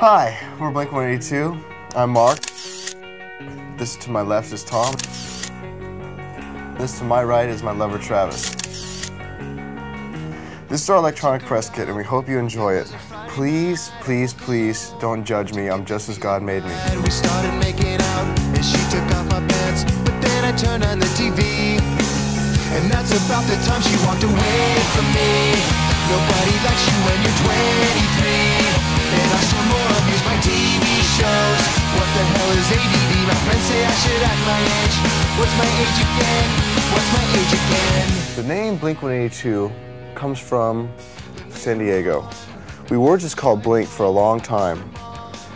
Hi, we're Blink 182. I'm Mark. This to my left is Tom. This to my right is my lover Travis. This is our electronic press kit and we hope you enjoy it. Please, please, please don't judge me. I'm just as God made me. And we started making out, and she took off my pants. But then I turned on the TV, and that's about the time she walked away from me. Nobody likes you when you're 23. And I still more abuse my TV shows. What the hell is ADD? My friends say I should act my age. What's my age again? What's my age again? The name Blink 182 comes from San Diego. We were just called Blink for a long time.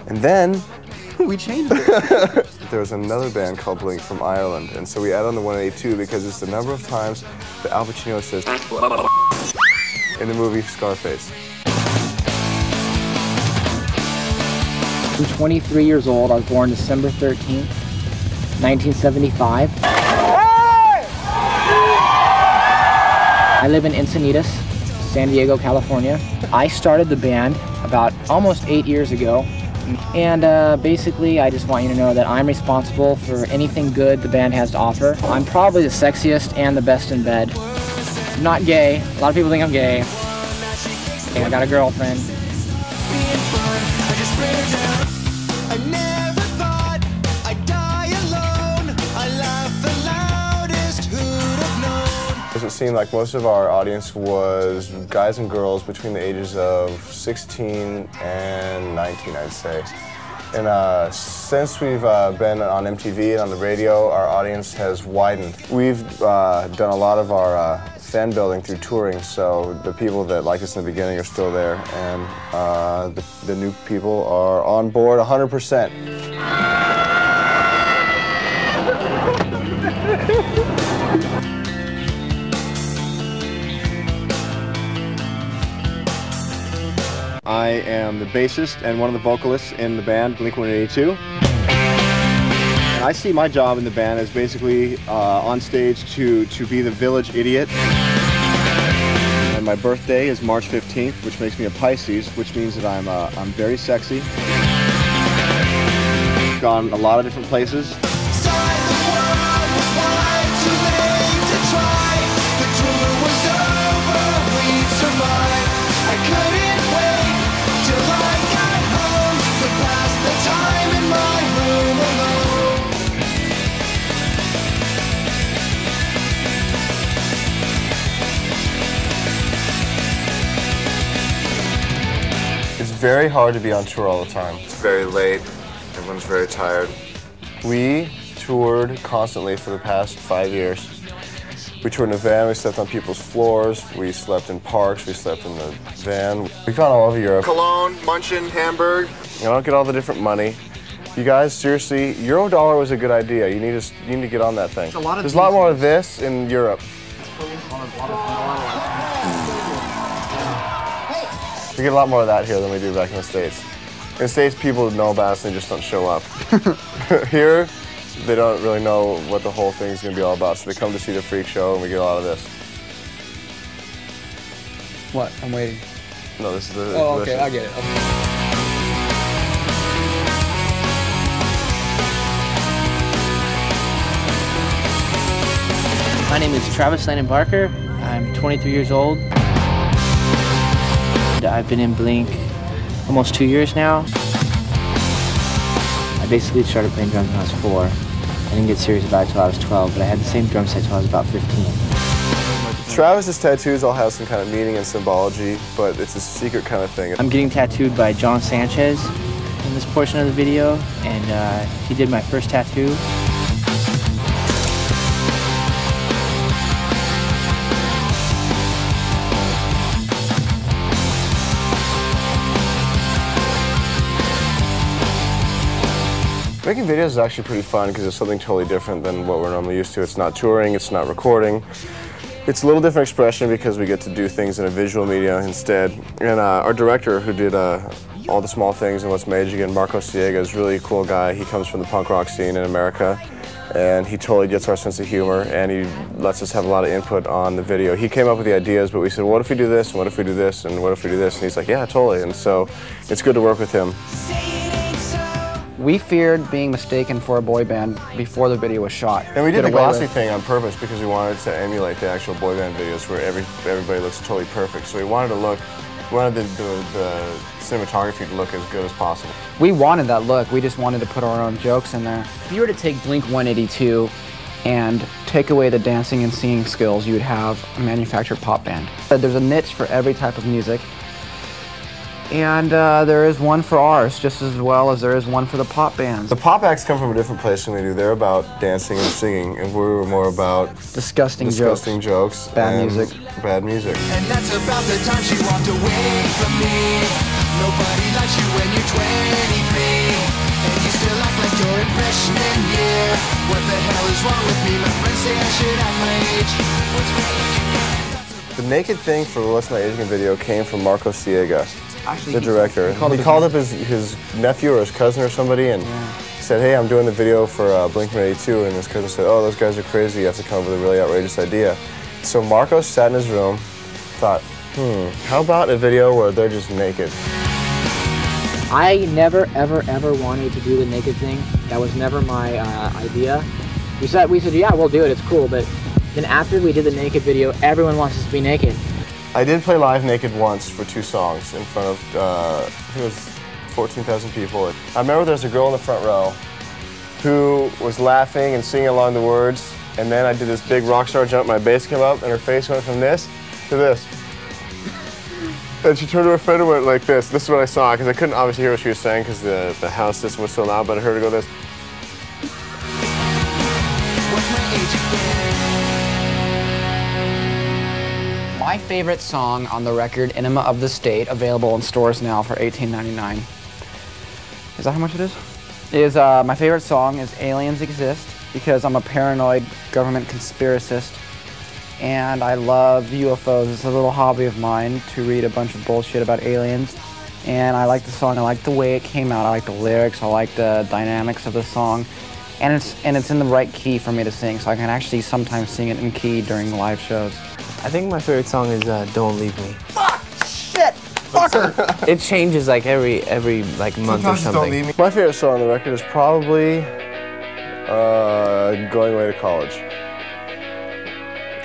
And then we changed it. there was another band called Blink from Ireland. And so we added on the 182 because it's the number of times that Al Pacino says in the movie Scarface. I'm 23 years old. I was born December 13th, 1975. I live in Encinitas, San Diego, California. I started the band about almost eight years ago. And uh, basically, I just want you to know that I'm responsible for anything good the band has to offer. I'm probably the sexiest and the best in bed. I'm not gay. A lot of people think I'm gay. I got a girlfriend. It seem like most of our audience was guys and girls between the ages of 16 and 19, I'd say. And uh, since we've uh, been on MTV and on the radio, our audience has widened. We've uh, done a lot of our uh, fan building through touring, so the people that liked us in the beginning are still there, and uh, the, the new people are on board 100%. I am the bassist and one of the vocalists in the band Blink 182. And I see my job in the band as basically uh, on stage to, to be the village idiot. And my birthday is March 15th, which makes me a Pisces, which means that I'm, uh, I'm very sexy. Gone a lot of different places. Very hard to be on tour all the time. It's very late. Everyone's very tired. We toured constantly for the past five years. We toured in a van, we slept on people's floors, we slept in parks, we slept in the van. We've gone all over Europe. Cologne, Munchen, Hamburg. You don't get all the different money. You guys, seriously, Eurodollar was a good idea. You need to, you need to get on that thing. a lot of There's a lot more of this in Europe. We get a lot more of that here than we do back in the States. In the States, people know about us and they just don't show up. here, they don't really know what the whole thing's gonna be all about, so they come to see the freak show and we get a lot of this. What? I'm waiting. No, this is the. Oh, okay, listen. I get it. Okay. My name is Travis Landon Barker. I'm 23 years old. I've been in Blink almost two years now. I basically started playing drums when I was four. I didn't get serious about it until I was 12, but I had the same drum set until I was about 15. Travis's tattoos all have some kind of meaning and symbology, but it's a secret kind of thing. I'm getting tattooed by John Sanchez in this portion of the video, and uh, he did my first tattoo. Making videos is actually pretty fun because it's something totally different than what we're normally used to. It's not touring, it's not recording. It's a little different expression because we get to do things in a visual media instead. And uh, our director who did uh, all the small things and what's magic and Marco Siega is a really cool guy. He comes from the punk rock scene in America. and he totally gets our sense of humor, and he lets us have a lot of input on the video. He came up with the ideas, but we said, what if we do this, and what if we do this, and what if we do this? And he's like, yeah, totally. And so it's good to work with him. We feared being mistaken for a boy band before the video was shot. And we did Get the away glossy with- thing on purpose because we wanted to emulate the actual boy band videos where every everybody looks totally perfect. So we wanted to look, we wanted the, the, the cinematography to look as good as possible. We wanted that look. We just wanted to put our own jokes in there. If you were to take Blink 182 and take away the dancing and singing skills, you would have a manufactured pop band. There's a niche for every type of music. And uh, there is one for ours, just as well as there is one for the pop bands. The pop acts come from a different place than we do. They're about dancing and singing, and we were more about Disgusting, disgusting jokes. jokes, Bad and music. Bad music. And that's about the time she walked away from me. Nobody likes you when you're 23. And you still act like you're in freshman year. What the hell is wrong with me? My friends say I should act my age. What's? The naked thing for the What's My Age Again video came from Marco Siega, Actually, the he- director. he called He up called his- up his, his nephew or his cousin or somebody and said, hey, I'm doing the video for uh, Blink-182. And his cousin said, oh, those guys are crazy. You have to come up with a really outrageous idea. So Marco sat in his room, thought, hmm, how about a video where they're just naked? I never, ever, ever wanted to do the naked thing. That was never my uh, idea. We said, we said, yeah, we'll do it. It's cool. But then after we did the naked video, everyone wants us to be naked. I did play live naked once for two songs in front of, uh, I was 14,000 people. I remember there was a girl in the front row who was laughing and singing along the words, and then I did this big rock star jump, my bass came up, and her face went from this to this. And she turned to her friend and went like this. This is what I saw, because I couldn't obviously hear what she was saying because the, the house system was so loud, but I heard her go this. My favorite song on the record, Enema of the State, available in stores now for $18.99. Is that how much it is? Is uh, my favorite song is Aliens Exist because I'm a paranoid government conspiracist and I love UFOs. It's a little hobby of mine to read a bunch of bullshit about aliens. And I like the song. I like the way it came out. I like the lyrics. I like the dynamics of the song. And it's and it's in the right key for me to sing, so I can actually sometimes sing it in key during live shows. I think my favorite song is uh, "Don't Leave Me." Fuck! Shit! Fucker! It changes like every every like month or something. My favorite song on the record is probably uh, Going Away to College.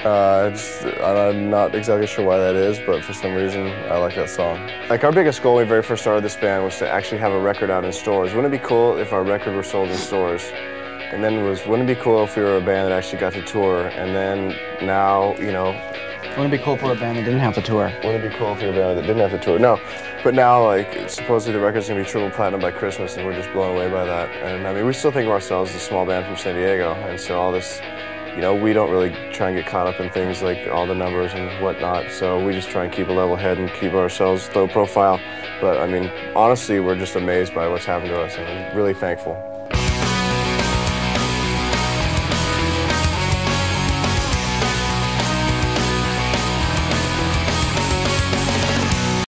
Uh, it's, I'm not exactly sure why that is, but for some reason I like that song. Like our biggest goal when we very first started this band was to actually have a record out in stores. Wouldn't it be cool if our record were sold in stores? And then it was, wouldn't it be cool if we were a band that actually got to tour? And then now, you know, Wouldn't it be cool for a band that didn't have to tour? wouldn't it be cool for a band that didn't have to tour? No, but now like supposedly the record's gonna be triple platinum by Christmas, and we're just blown away by that. And I mean, we still think of ourselves as a small band from San Diego, and so all this, you know, we don't really try and get caught up in things like all the numbers and whatnot. So we just try and keep a level head and keep ourselves low profile. But I mean, honestly, we're just amazed by what's happened to us, and really thankful.